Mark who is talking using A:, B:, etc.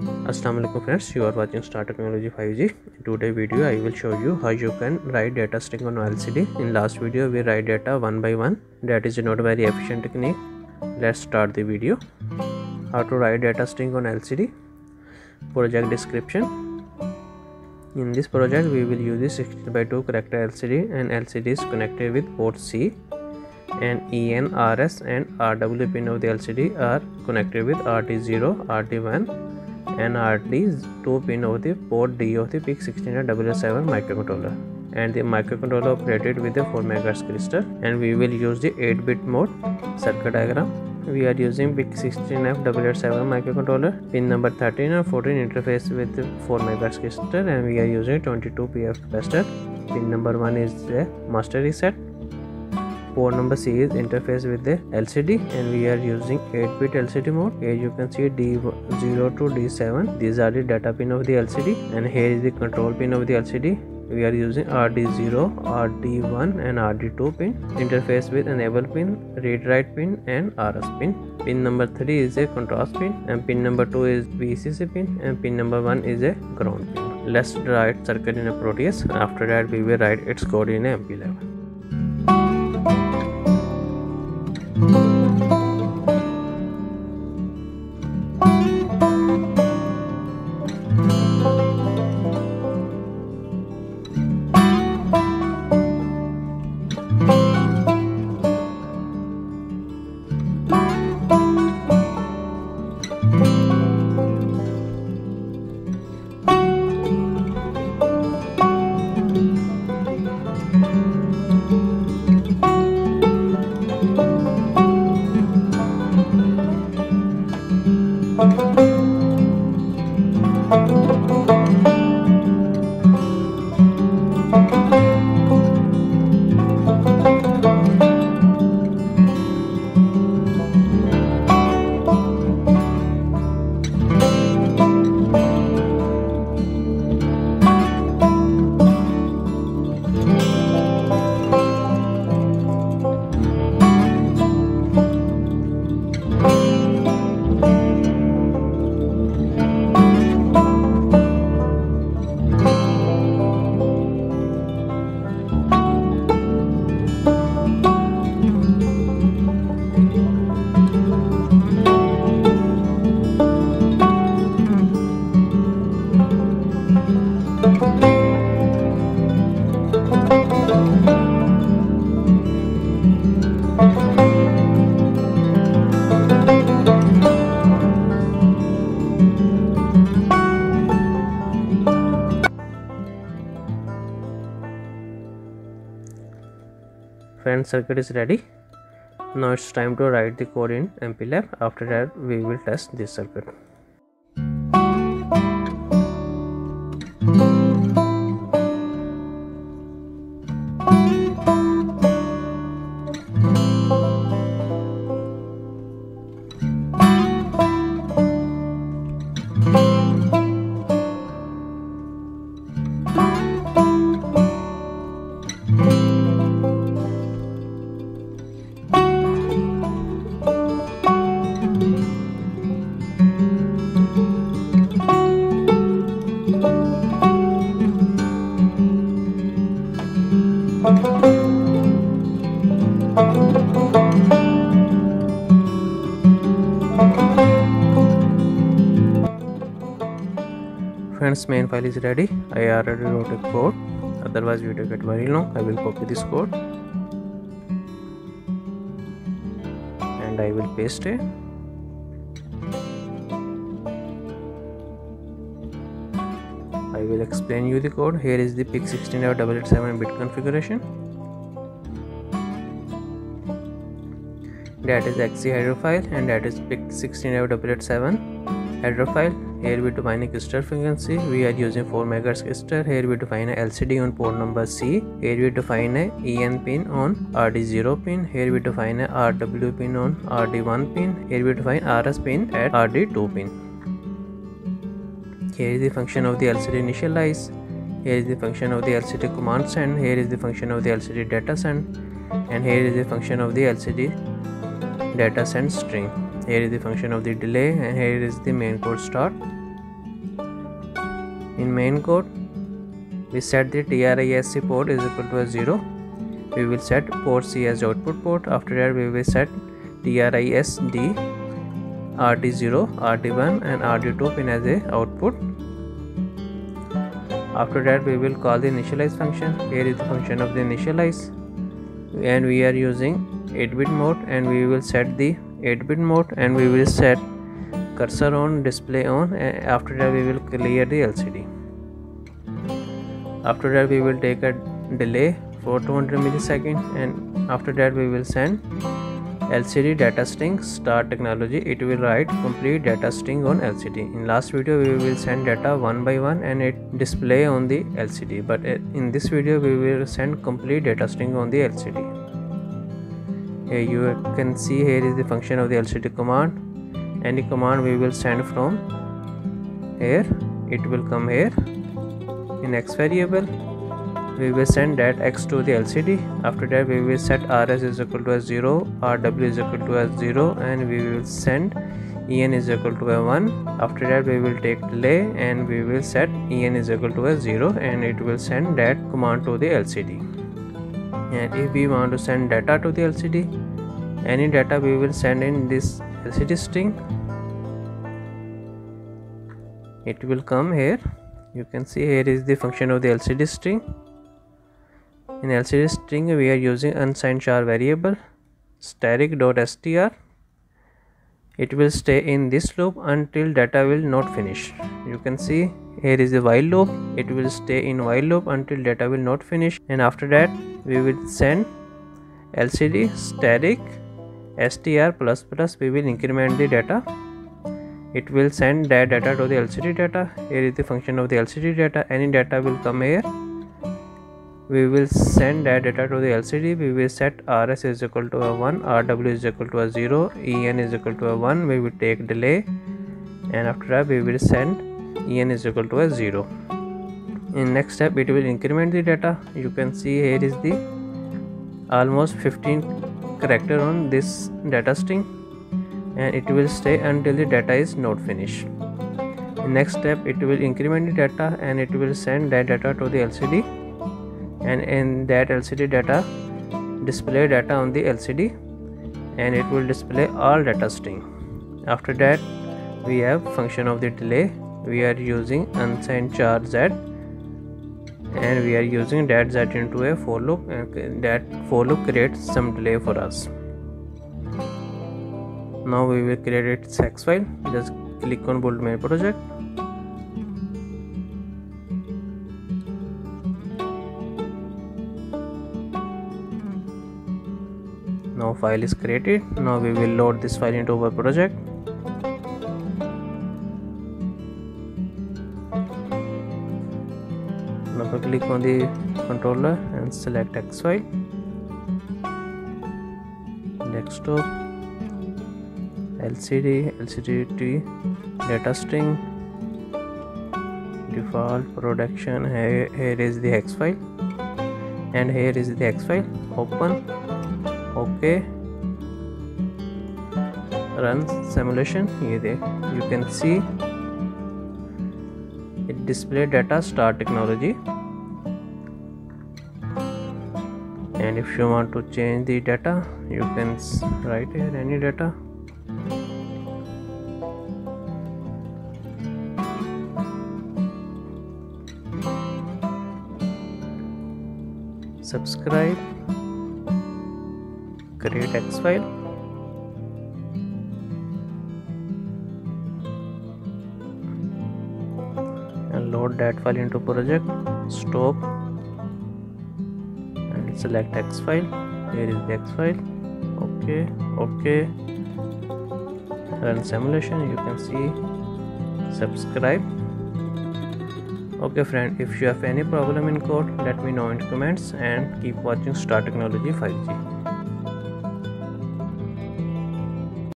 A: Assalamu alaikum friends you are watching Star Technology 5G in today's video I will show you how you can write data string on LCD in last video we write data one by one. That is not very efficient technique. Let's start the video. How to write data string on LCD project description. In this project we will use the 16 by 2 character LCD and LCD is connected with port C and EN, RS and RW pin of the LCD are connected with RD0, RD1 and RD2 pin of the port D of the PIC16F887 microcontroller. And the microcontroller operated with a 4 MHz crystal and we will use the 8 bit mode circuit diagram. We are using PIC16F7 microcontroller. Pin number 13 and 14 interface with 4 MHz crystal and we are using 22 PF capacitor. Pin number 1 is the master reset port number C is interface with the LCD and we are using 8-bit LCD mode here you can see D0 to D7 these are the data pin of the LCD and here is the control pin of the LCD we are using RD0, RD1 and RD2 pin interface with enable pin, read write pin and RS pin. Pin number 3 is a contrast pin and pin number 2 is VCC pin and pin number 1 is a ground pin. Let's write circuit in a Proteus after that we will write its code in a MPLAB. fan circuit is ready. Now it's time to write the code in MPLAB after that we will test this circuit. Friends main file is ready. I already wrote a code. Otherwise video get very long i will copy this code. And i will paste it. I will explain you the code. Here is the PIC 16 bit configuration. That is XC header file and that is PIC 16 header file here we define a crystal frequency. We are using 4 megahertz crystal. Here we define a lcd on port number c. Here we define a en pin on rd0 pin. Here we define a rw pin on rd1 pin. Here we define rs pin at rd2 pin. Here is the function of the lcd initialize. Here is the function of the lcd command send. Here is the function of the lcd data send. And here is the function of the lcd data send string here is the function of the delay and here is the main code start in main code we set the TRISC port is equal to a 0 we will set port C as output port. After that we will set TRISD RD0 RD1 and RD2 pin as a output. After that we will call the initialize function. Here is the function of the initialize. And we are using 8-bit mode and we will set the 8-bit mode and we will set cursor on display on and after that we will clear the LCD after that we will take a delay for 200 millisecond and after that we will send LCD data string star technology. It will write complete data string on LCD in last video we will send data one by one and it display on the LCD but uh, in this video we will send complete data string on the LCD here you can see here is the function of the LCD command. Any command we will send from here it will come here. In x variable we will send that x to the LCD after that we will set rs is equal to a 0 rw is equal to a 0 and we will send en is equal to a 1 after that we will take delay and we will set en is equal to a 0 and it will send that command to the LCD and if we want to send data to the LCD any data we will send in this LCD string. It will come here. You can see here is the function of the LCD string. In LCD string we are using unsigned char variable static.str it will stay in this loop until data will not finish. You can see here is the while loop. It will stay in while loop until data will not finish. And after that we will send lcd static str plus plus. We will increment the data. It will send that data to the lcd data. Here is the function of the lcd data. Any data will come here we will send that data to the LCD we will set RS is equal to a 1 RW is equal to a 0 EN is equal to a 1 we will take delay. And after that we will send EN is equal to a 0 in next step it will increment the data. You can see here is the almost 15 character on this data string. And it will stay until the data is not finished. In next step it will increment the data and it will send that data to the LCD and in that LCD data display data on the LCD and it will display all data string. After that we have function of the delay. We are using unsigned char z and we are using that z into a for loop and that for loop creates some delay for us. Now we will create its hex file. Just click on build my project file is created. Now we will load this file into our project. Now click on the controller and select hex file desktop LCD LCD data string default production here, here is the hex file. And here is the hex file open okay. Run simulation. Here you can see. It display data star technology. And if you want to change the data you can write here any data. Subscribe create hex file. And load that file into project stop and select hex file. Here is the hex file. Okay okay run simulation you can see. Subscribe. Okay friend if you have any problem in code let me know in comments and keep watching star technology 5g